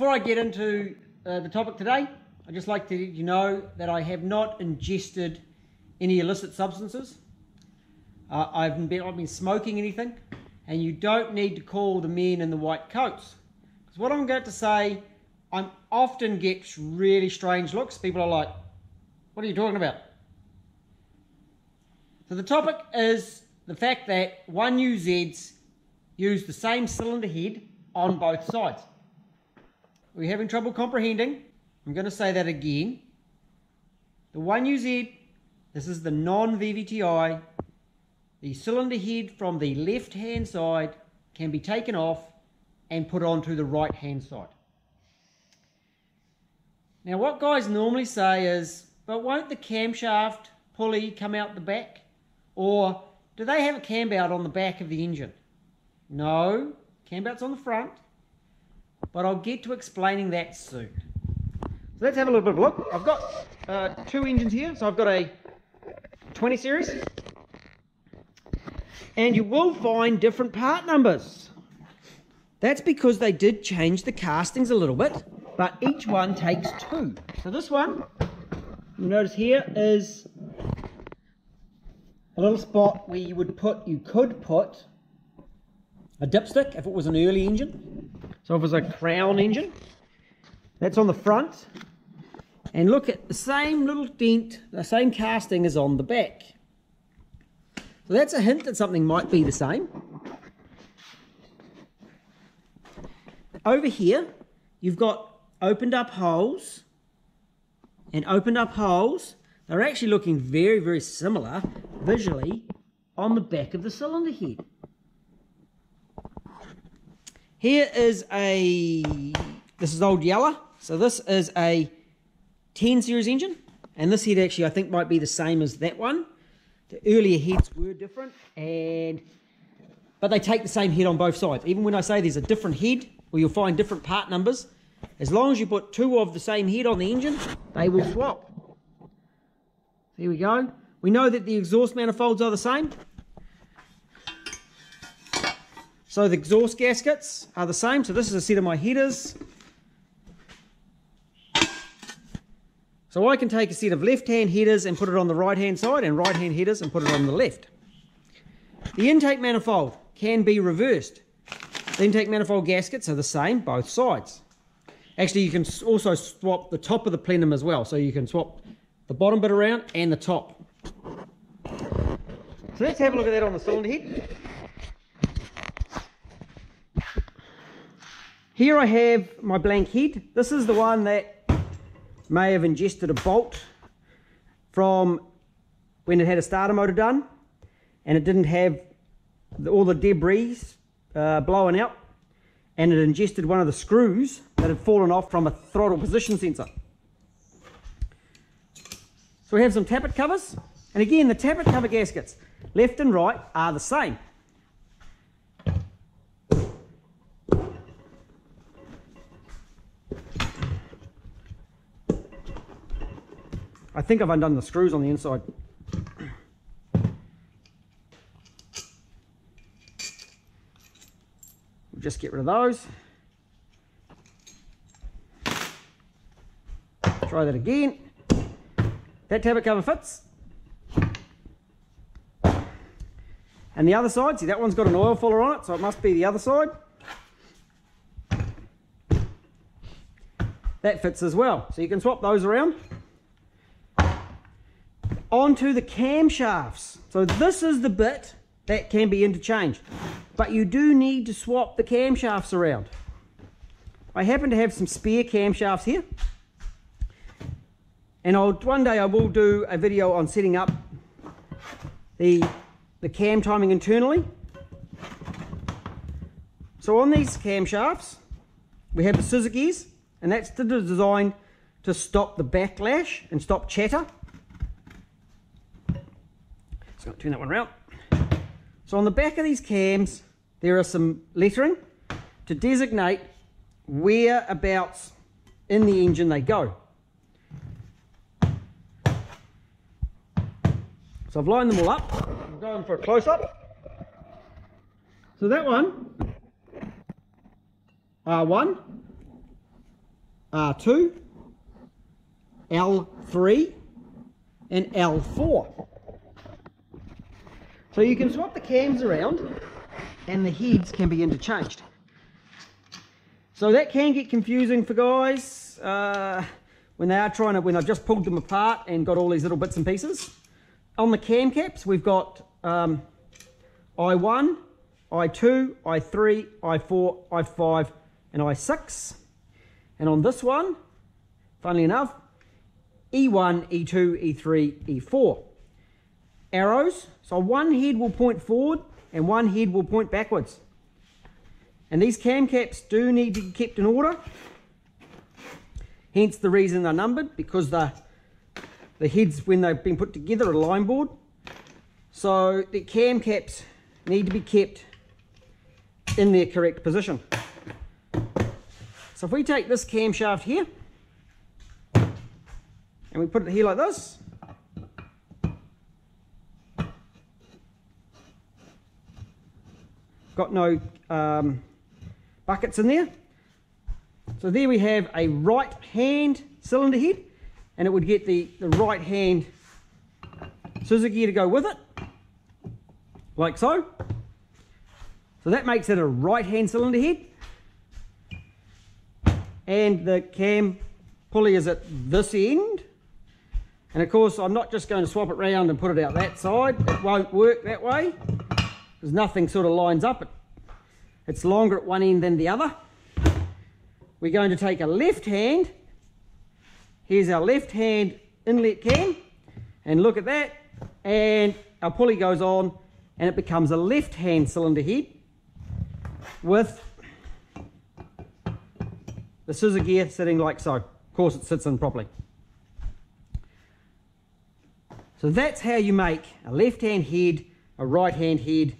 before I get into uh, the topic today, I'd just like to you know that I have not ingested any illicit substances. Uh, I've been, I've been smoking anything, and you don't need to call the men in the white coats. Because what I'm going to say, I often get really strange looks. People are like, what are you talking about? So the topic is the fact that 1UZs use the same cylinder head on both sides. Are you having trouble comprehending? I'm going to say that again. The 1UZ, this is the non-VVTI. The cylinder head from the left-hand side can be taken off and put onto the right-hand side. Now what guys normally say is, but won't the camshaft pulley come out the back? Or do they have a cam belt on the back of the engine? No, cam belt's on the front, but I'll get to explaining that soon. So let's have a little bit of a look. I've got uh, two engines here. So I've got a 20 series. And you will find different part numbers. That's because they did change the castings a little bit, but each one takes two. So this one, you notice here is a little spot where you would put, you could put a dipstick if it was an early engine. So it was a crown engine, that's on the front. And look at the same little dent, the same casting is on the back. So that's a hint that something might be the same. Over here, you've got opened up holes and opened up holes. They're actually looking very, very similar visually on the back of the cylinder head. Here is a, this is old Yeller. So this is a 10 series engine. And this head actually I think might be the same as that one. The earlier heads were different and but they take the same head on both sides. Even when I say there's a different head or you'll find different part numbers, as long as you put two of the same head on the engine, they will swap. There we go. We know that the exhaust manifolds are the same. So the exhaust gaskets are the same. So this is a set of my headers. So I can take a set of left-hand headers and put it on the right-hand side and right-hand headers and put it on the left. The intake manifold can be reversed. The intake manifold gaskets are the same, both sides. Actually, you can also swap the top of the plenum as well. So you can swap the bottom bit around and the top. So let's have a look at that on the cylinder head. Here I have my blank head. This is the one that may have ingested a bolt from when it had a starter motor done and it didn't have the, all the debris uh, blowing out and it ingested one of the screws that had fallen off from a throttle position sensor. So we have some tappet covers and again the tappet cover gaskets left and right are the same. I think I've undone the screws on the inside. We'll just get rid of those. Try that again. That tappet cover fits. And the other side, see that one's got an oil filler on it, so it must be the other side. That fits as well. So you can swap those around onto the camshafts. So this is the bit that can be interchanged. But you do need to swap the camshafts around. I happen to have some spare camshafts here. And I'll, one day I will do a video on setting up the, the cam timing internally. So on these camshafts, we have the scissor gears, and that's designed to stop the backlash and stop chatter. So turn that one around. So on the back of these cams, there are some lettering to designate whereabouts in the engine they go. So I've lined them all up. I'm going for a close-up. So that one, R1, R2, L3, and L4. So you can swap the cams around and the heads can be interchanged. So that can get confusing for guys uh, when they are trying to, when I've just pulled them apart and got all these little bits and pieces. On the cam caps, we've got um, I1, I2, I3, I4, I5, and I6. And on this one, funnily enough, E1, E2, E3, E4. Arrows, so one head will point forward and one head will point backwards. And these cam caps do need to be kept in order. Hence the reason they're numbered, because the, the heads, when they've been put together, are line bored. So the cam caps need to be kept in their correct position. So if we take this camshaft here, and we put it here like this, got no um, buckets in there. So there we have a right hand cylinder head and it would get the, the right hand gear to go with it, like so. So that makes it a right hand cylinder head. And the cam pulley is at this end. And of course, I'm not just going to swap it round and put it out that side. It won't work that way because nothing sort of lines up. It, it's longer at one end than the other. We're going to take a left hand. Here's our left hand inlet cam. And look at that. And our pulley goes on and it becomes a left hand cylinder head with the scissor gear sitting like so. Of course it sits in properly. So that's how you make a left hand head, a right hand head,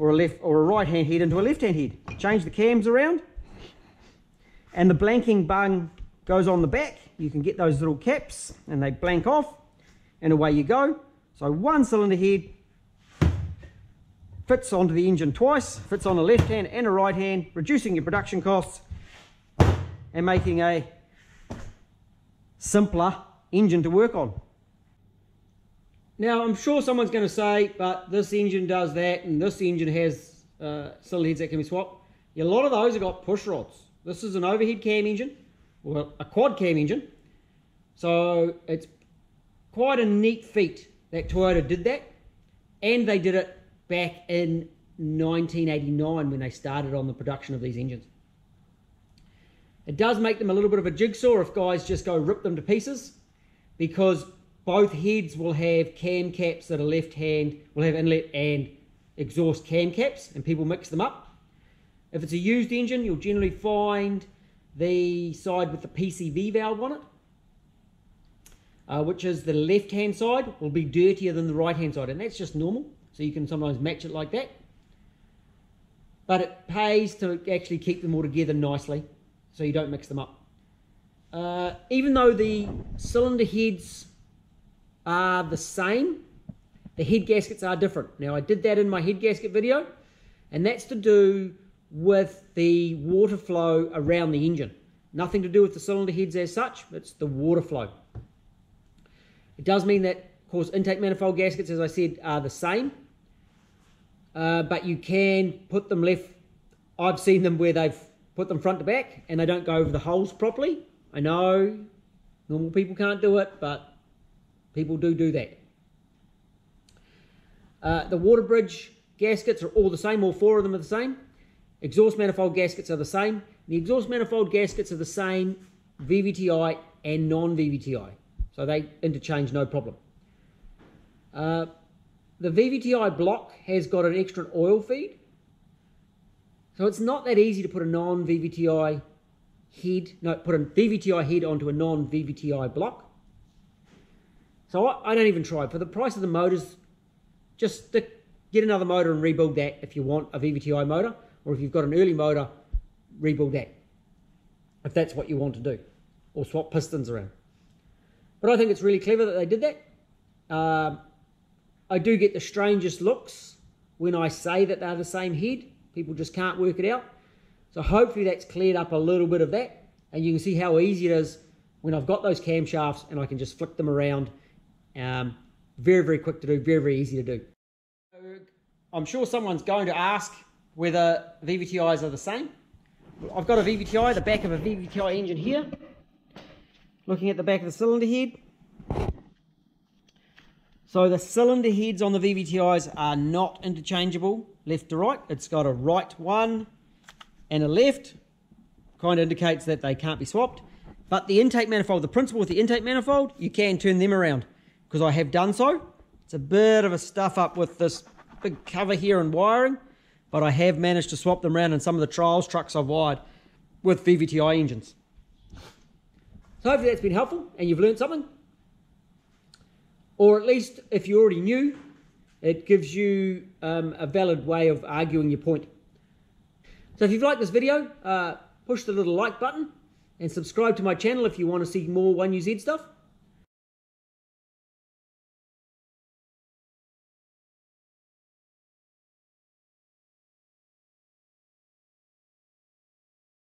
or a left or a right hand head into a left hand head. Change the cams around and the blanking bung goes on the back. You can get those little caps and they blank off and away you go. So one cylinder head fits onto the engine twice, fits on a left hand and a right hand, reducing your production costs and making a simpler engine to work on. Now, I'm sure someone's going to say, but this engine does that, and this engine has uh, cylinder heads that can be swapped. Yeah, a lot of those have got push rods. This is an overhead cam engine, or a quad cam engine. So it's quite a neat feat that Toyota did that. And they did it back in 1989 when they started on the production of these engines. It does make them a little bit of a jigsaw if guys just go rip them to pieces because both heads will have cam caps that are left hand, will have inlet and exhaust cam caps, and people mix them up. If it's a used engine, you'll generally find the side with the PCV valve on it, uh, which is the left hand side, will be dirtier than the right hand side, and that's just normal. So you can sometimes match it like that. But it pays to actually keep them all together nicely so you don't mix them up. Uh, even though the cylinder heads are the same. The head gaskets are different. Now, I did that in my head gasket video, and that's to do with the water flow around the engine. Nothing to do with the cylinder heads as such, it's the water flow. It does mean that, of course, intake manifold gaskets, as I said, are the same, uh, but you can put them left. I've seen them where they've put them front to back and they don't go over the holes properly. I know normal people can't do it, but People do do that. Uh, the water bridge gaskets are all the same, all four of them are the same. Exhaust manifold gaskets are the same. The exhaust manifold gaskets are the same VVTI and non-VVTI. So they interchange no problem. Uh, the VVTI block has got an extra oil feed. So it's not that easy to put a non-VVTI head, no, put a VVTI head onto a non-VVTI block. So I, I don't even try. For the price of the motors, just stick, get another motor and rebuild that if you want a VVTi motor, or if you've got an early motor, rebuild that, if that's what you want to do, or swap pistons around. But I think it's really clever that they did that. Uh, I do get the strangest looks when I say that they're the same head. People just can't work it out. So hopefully that's cleared up a little bit of that. And you can see how easy it is when I've got those camshafts and I can just flick them around. Um, very, very quick to do, very, very easy to do. I'm sure someone's going to ask whether VVTIs are the same. I've got a VVTI, the back of a VVTI engine here. Looking at the back of the cylinder head. So the cylinder heads on the VVTIs are not interchangeable left to right. It's got a right one and a left. Kind of indicates that they can't be swapped. But the intake manifold, the principle with the intake manifold, you can turn them around because I have done so. It's a bit of a stuff up with this big cover here and wiring, but I have managed to swap them around in some of the trials trucks I've wired with VVTI engines. So hopefully that's been helpful and you've learned something. Or at least if you already knew, it gives you um, a valid way of arguing your point. So if you've liked this video, uh, push the little like button and subscribe to my channel if you want to see more 1UZ stuff.